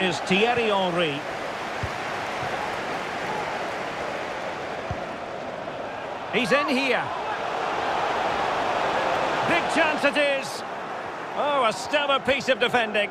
is Thierry Henry. He's in here. Big chance it is. Oh, a stellar piece of defending.